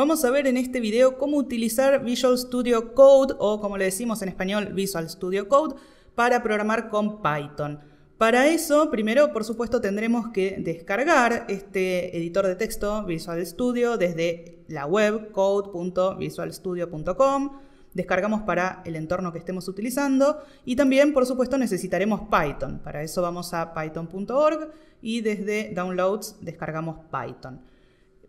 Vamos a ver en este video cómo utilizar Visual Studio Code o como le decimos en español Visual Studio Code para programar con Python. Para eso, primero, por supuesto, tendremos que descargar este editor de texto Visual Studio desde la web code.visualstudio.com. Descargamos para el entorno que estemos utilizando y también, por supuesto, necesitaremos Python. Para eso vamos a python.org y desde Downloads descargamos Python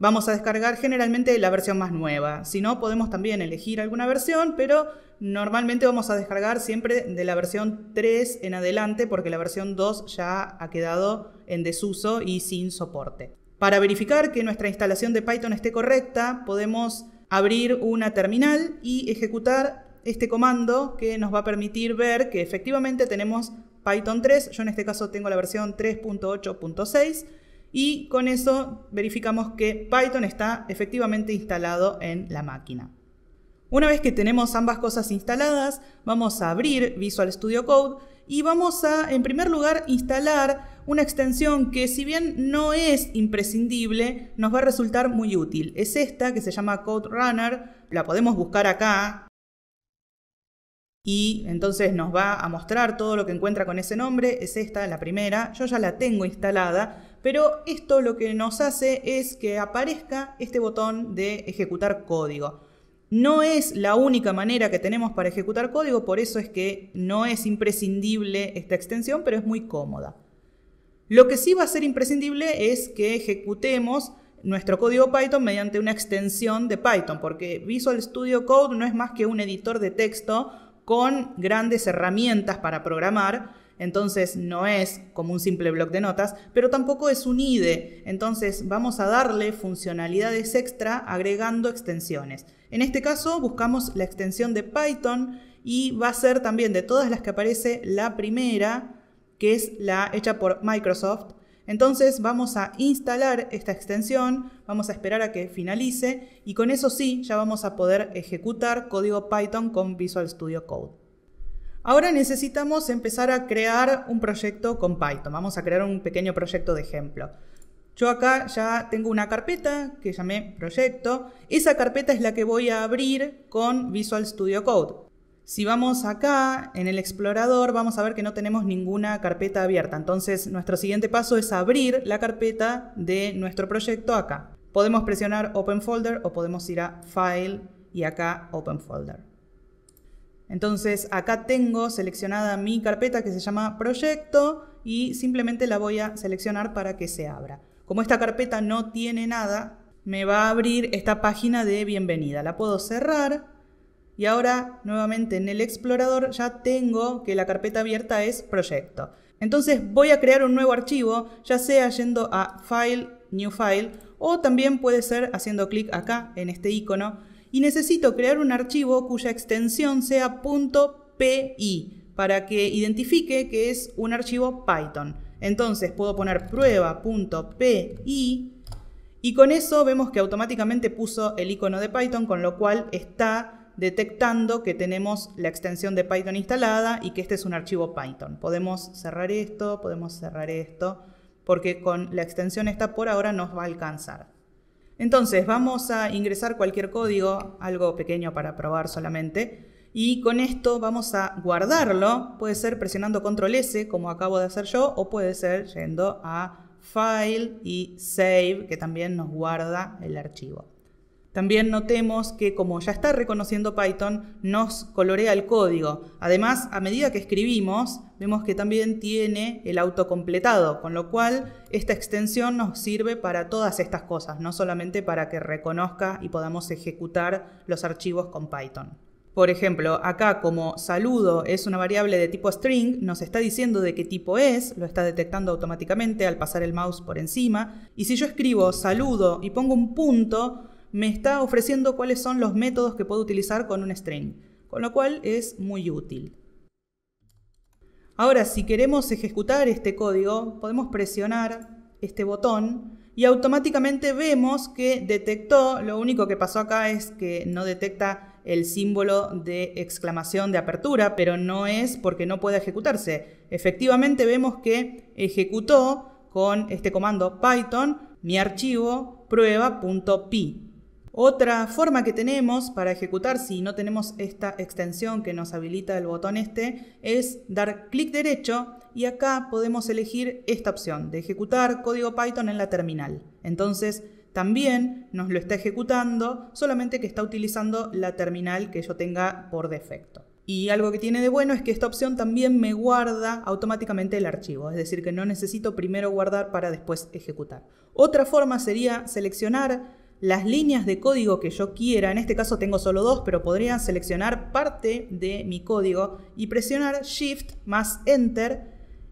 vamos a descargar generalmente la versión más nueva. Si no, podemos también elegir alguna versión, pero normalmente vamos a descargar siempre de la versión 3 en adelante porque la versión 2 ya ha quedado en desuso y sin soporte. Para verificar que nuestra instalación de Python esté correcta, podemos abrir una terminal y ejecutar este comando que nos va a permitir ver que efectivamente tenemos Python 3. Yo en este caso tengo la versión 3.8.6 y con eso verificamos que Python está efectivamente instalado en la máquina. Una vez que tenemos ambas cosas instaladas, vamos a abrir Visual Studio Code y vamos a, en primer lugar, instalar una extensión que si bien no es imprescindible, nos va a resultar muy útil. Es esta que se llama Code Runner, la podemos buscar acá y entonces nos va a mostrar todo lo que encuentra con ese nombre. Es esta, la primera. Yo ya la tengo instalada, pero esto lo que nos hace es que aparezca este botón de ejecutar código. No es la única manera que tenemos para ejecutar código, por eso es que no es imprescindible esta extensión, pero es muy cómoda. Lo que sí va a ser imprescindible es que ejecutemos nuestro código Python mediante una extensión de Python, porque Visual Studio Code no es más que un editor de texto con grandes herramientas para programar, entonces no es como un simple bloc de notas, pero tampoco es un IDE, entonces vamos a darle funcionalidades extra agregando extensiones. En este caso buscamos la extensión de Python y va a ser también de todas las que aparece la primera, que es la hecha por Microsoft, entonces vamos a instalar esta extensión, vamos a esperar a que finalice y con eso sí ya vamos a poder ejecutar código Python con Visual Studio Code. Ahora necesitamos empezar a crear un proyecto con Python. Vamos a crear un pequeño proyecto de ejemplo. Yo acá ya tengo una carpeta que llamé proyecto. Esa carpeta es la que voy a abrir con Visual Studio Code. Si vamos acá en el explorador, vamos a ver que no tenemos ninguna carpeta abierta. Entonces, nuestro siguiente paso es abrir la carpeta de nuestro proyecto acá. Podemos presionar Open Folder o podemos ir a File y acá Open Folder. Entonces, acá tengo seleccionada mi carpeta que se llama Proyecto y simplemente la voy a seleccionar para que se abra. Como esta carpeta no tiene nada, me va a abrir esta página de bienvenida. La puedo cerrar y ahora nuevamente en el explorador ya tengo que la carpeta abierta es proyecto. Entonces voy a crear un nuevo archivo, ya sea yendo a File, New File, o también puede ser haciendo clic acá en este icono. Y necesito crear un archivo cuya extensión sea .pi para que identifique que es un archivo Python. Entonces puedo poner prueba.pi y con eso vemos que automáticamente puso el icono de Python, con lo cual está detectando que tenemos la extensión de Python instalada y que este es un archivo Python. Podemos cerrar esto, podemos cerrar esto, porque con la extensión esta por ahora nos va a alcanzar. Entonces vamos a ingresar cualquier código, algo pequeño para probar solamente, y con esto vamos a guardarlo, puede ser presionando control S como acabo de hacer yo, o puede ser yendo a File y Save, que también nos guarda el archivo. También notemos que como ya está reconociendo Python, nos colorea el código. Además, a medida que escribimos, vemos que también tiene el autocompletado, con lo cual esta extensión nos sirve para todas estas cosas, no solamente para que reconozca y podamos ejecutar los archivos con Python. Por ejemplo, acá como saludo es una variable de tipo string, nos está diciendo de qué tipo es, lo está detectando automáticamente al pasar el mouse por encima. Y si yo escribo saludo y pongo un punto, me está ofreciendo cuáles son los métodos que puedo utilizar con un string, con lo cual es muy útil. Ahora, si queremos ejecutar este código, podemos presionar este botón y automáticamente vemos que detectó, lo único que pasó acá es que no detecta el símbolo de exclamación de apertura, pero no es porque no pueda ejecutarse. Efectivamente vemos que ejecutó con este comando Python mi archivo prueba.py. Otra forma que tenemos para ejecutar si no tenemos esta extensión que nos habilita el botón este es dar clic derecho y acá podemos elegir esta opción de ejecutar código Python en la terminal. Entonces también nos lo está ejecutando, solamente que está utilizando la terminal que yo tenga por defecto. Y algo que tiene de bueno es que esta opción también me guarda automáticamente el archivo, es decir, que no necesito primero guardar para después ejecutar. Otra forma sería seleccionar las líneas de código que yo quiera, en este caso tengo solo dos, pero podría seleccionar parte de mi código y presionar Shift más Enter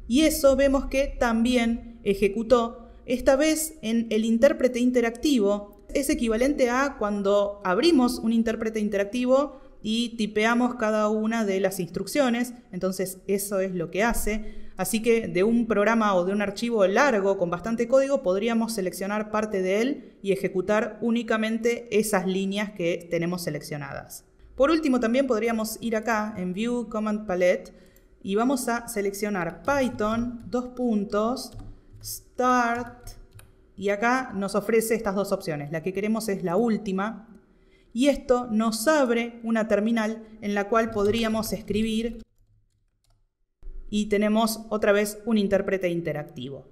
y eso vemos que también ejecutó, esta vez en el intérprete interactivo. Es equivalente a cuando abrimos un intérprete interactivo y tipeamos cada una de las instrucciones, entonces eso es lo que hace. Así que de un programa o de un archivo largo con bastante código podríamos seleccionar parte de él y ejecutar únicamente esas líneas que tenemos seleccionadas. Por último también podríamos ir acá en View Command Palette y vamos a seleccionar Python, dos puntos, Start y acá nos ofrece estas dos opciones. La que queremos es la última y esto nos abre una terminal en la cual podríamos escribir y tenemos otra vez un intérprete interactivo.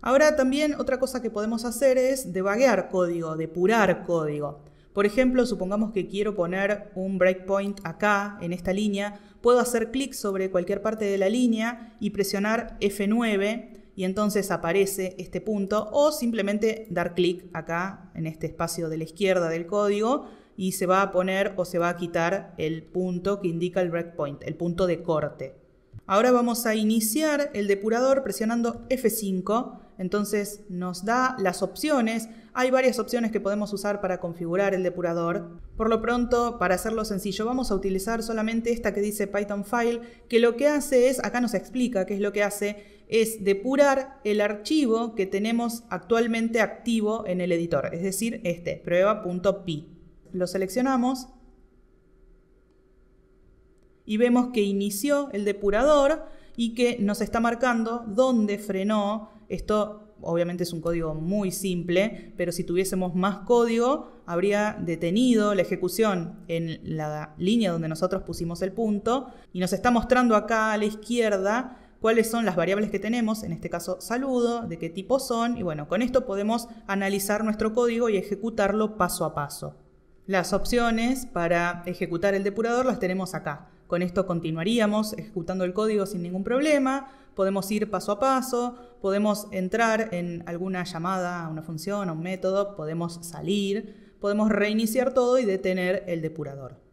Ahora también otra cosa que podemos hacer es debaguear código, depurar código. Por ejemplo, supongamos que quiero poner un breakpoint acá, en esta línea, puedo hacer clic sobre cualquier parte de la línea y presionar F9 y entonces aparece este punto o simplemente dar clic acá en este espacio de la izquierda del código y se va a poner o se va a quitar el punto que indica el breakpoint, el punto de corte. Ahora vamos a iniciar el depurador presionando F5, entonces nos da las opciones. Hay varias opciones que podemos usar para configurar el depurador. Por lo pronto, para hacerlo sencillo, vamos a utilizar solamente esta que dice Python File, que lo que hace es, acá nos explica qué es lo que hace, es depurar el archivo que tenemos actualmente activo en el editor, es decir, este, prueba.py. Lo seleccionamos y vemos que inició el depurador y que nos está marcando dónde frenó. Esto obviamente es un código muy simple, pero si tuviésemos más código, habría detenido la ejecución en la línea donde nosotros pusimos el punto y nos está mostrando acá a la izquierda cuáles son las variables que tenemos, en este caso saludo, de qué tipo son, y bueno, con esto podemos analizar nuestro código y ejecutarlo paso a paso. Las opciones para ejecutar el depurador las tenemos acá. Con esto continuaríamos ejecutando el código sin ningún problema, podemos ir paso a paso, podemos entrar en alguna llamada a una función, a un método, podemos salir, podemos reiniciar todo y detener el depurador.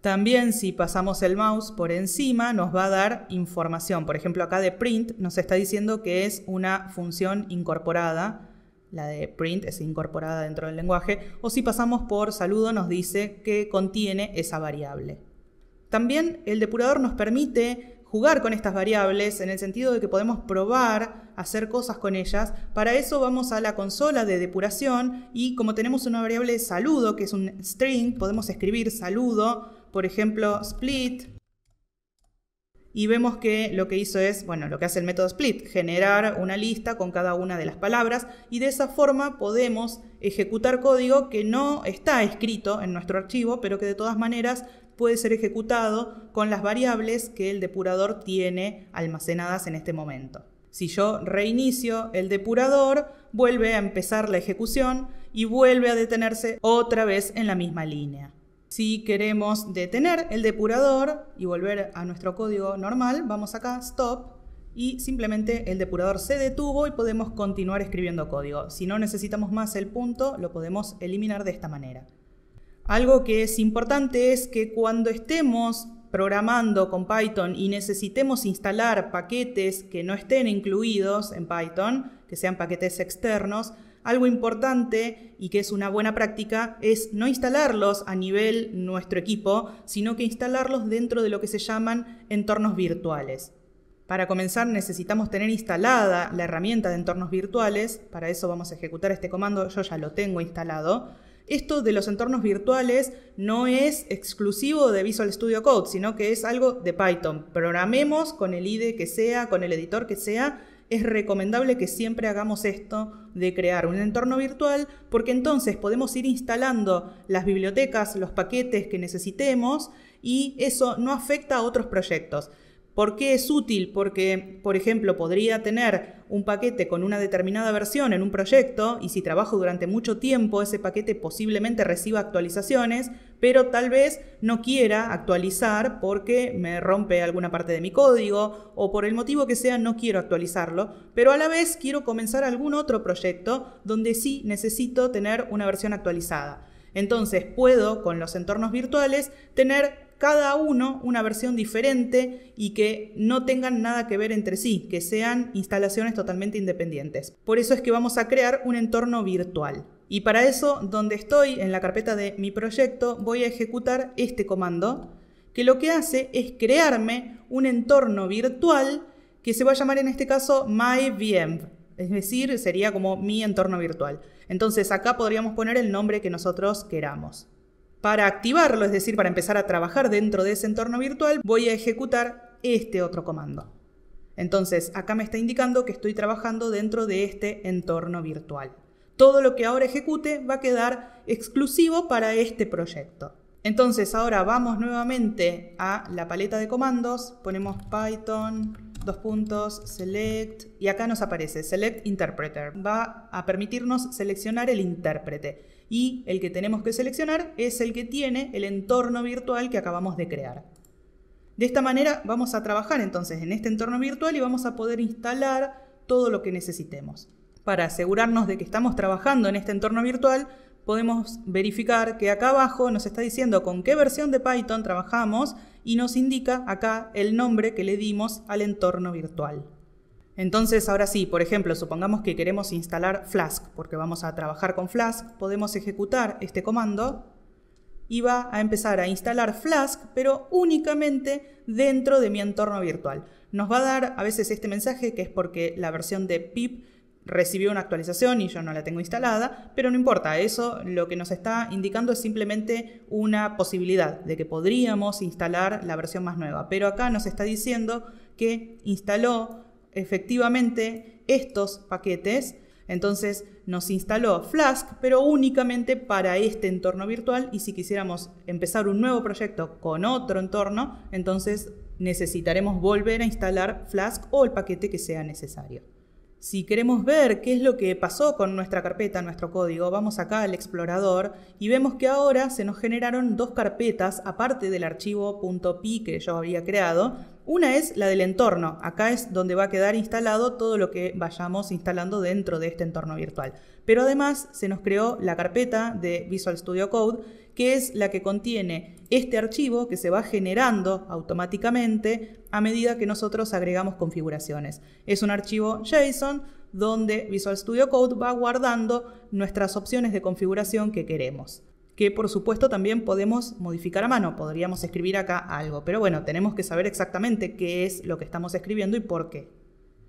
También si pasamos el mouse por encima nos va a dar información. Por ejemplo, acá de print nos está diciendo que es una función incorporada. La de print es incorporada dentro del lenguaje. O si pasamos por saludo nos dice que contiene esa variable. También el depurador nos permite jugar con estas variables en el sentido de que podemos probar hacer cosas con ellas. Para eso vamos a la consola de depuración y como tenemos una variable saludo que es un string, podemos escribir saludo, por ejemplo split. Y vemos que lo que hizo es, bueno, lo que hace el método split, generar una lista con cada una de las palabras y de esa forma podemos ejecutar código que no está escrito en nuestro archivo, pero que de todas maneras puede ser ejecutado con las variables que el depurador tiene almacenadas en este momento. Si yo reinicio el depurador, vuelve a empezar la ejecución y vuelve a detenerse otra vez en la misma línea. Si queremos detener el depurador y volver a nuestro código normal, vamos acá, stop, y simplemente el depurador se detuvo y podemos continuar escribiendo código. Si no necesitamos más el punto, lo podemos eliminar de esta manera. Algo que es importante es que cuando estemos programando con Python y necesitemos instalar paquetes que no estén incluidos en Python, que sean paquetes externos, algo importante y que es una buena práctica es no instalarlos a nivel nuestro equipo, sino que instalarlos dentro de lo que se llaman entornos virtuales. Para comenzar necesitamos tener instalada la herramienta de entornos virtuales, para eso vamos a ejecutar este comando, yo ya lo tengo instalado, esto de los entornos virtuales no es exclusivo de Visual Studio Code, sino que es algo de Python. Programemos con el IDE que sea, con el editor que sea, es recomendable que siempre hagamos esto de crear un entorno virtual porque entonces podemos ir instalando las bibliotecas, los paquetes que necesitemos y eso no afecta a otros proyectos. ¿Por qué es útil? Porque, por ejemplo, podría tener un paquete con una determinada versión en un proyecto y si trabajo durante mucho tiempo, ese paquete posiblemente reciba actualizaciones, pero tal vez no quiera actualizar porque me rompe alguna parte de mi código o por el motivo que sea no quiero actualizarlo, pero a la vez quiero comenzar algún otro proyecto donde sí necesito tener una versión actualizada. Entonces puedo con los entornos virtuales tener cada uno una versión diferente y que no tengan nada que ver entre sí, que sean instalaciones totalmente independientes. Por eso es que vamos a crear un entorno virtual. Y para eso, donde estoy en la carpeta de mi proyecto, voy a ejecutar este comando, que lo que hace es crearme un entorno virtual que se va a llamar en este caso MyVM, es decir, sería como mi entorno virtual. Entonces acá podríamos poner el nombre que nosotros queramos. Para activarlo, es decir, para empezar a trabajar dentro de ese entorno virtual, voy a ejecutar este otro comando. Entonces, acá me está indicando que estoy trabajando dentro de este entorno virtual. Todo lo que ahora ejecute va a quedar exclusivo para este proyecto. Entonces, ahora vamos nuevamente a la paleta de comandos, ponemos Python, dos puntos, select, y acá nos aparece select interpreter. Va a permitirnos seleccionar el intérprete y el que tenemos que seleccionar es el que tiene el entorno virtual que acabamos de crear. De esta manera vamos a trabajar entonces en este entorno virtual y vamos a poder instalar todo lo que necesitemos. Para asegurarnos de que estamos trabajando en este entorno virtual, podemos verificar que acá abajo nos está diciendo con qué versión de Python trabajamos y nos indica acá el nombre que le dimos al entorno virtual. Entonces, ahora sí, por ejemplo, supongamos que queremos instalar Flask, porque vamos a trabajar con Flask, podemos ejecutar este comando y va a empezar a instalar Flask, pero únicamente dentro de mi entorno virtual. Nos va a dar a veces este mensaje que es porque la versión de pip recibió una actualización y yo no la tengo instalada, pero no importa, eso lo que nos está indicando es simplemente una posibilidad de que podríamos instalar la versión más nueva, pero acá nos está diciendo que instaló efectivamente estos paquetes. Entonces nos instaló Flask, pero únicamente para este entorno virtual y si quisiéramos empezar un nuevo proyecto con otro entorno, entonces necesitaremos volver a instalar Flask o el paquete que sea necesario. Si queremos ver qué es lo que pasó con nuestra carpeta, nuestro código, vamos acá al explorador y vemos que ahora se nos generaron dos carpetas aparte del archivo .py que yo había creado. Una es la del entorno, acá es donde va a quedar instalado todo lo que vayamos instalando dentro de este entorno virtual. Pero además se nos creó la carpeta de Visual Studio Code que es la que contiene este archivo que se va generando automáticamente a medida que nosotros agregamos configuraciones. Es un archivo JSON donde Visual Studio Code va guardando nuestras opciones de configuración que queremos que por supuesto también podemos modificar a mano, podríamos escribir acá algo, pero bueno, tenemos que saber exactamente qué es lo que estamos escribiendo y por qué.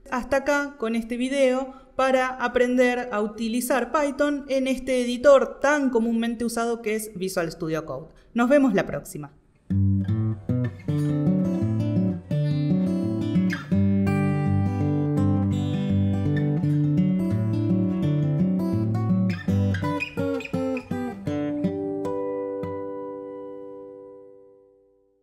Hasta acá con este video para aprender a utilizar Python en este editor tan comúnmente usado que es Visual Studio Code. Nos vemos la próxima.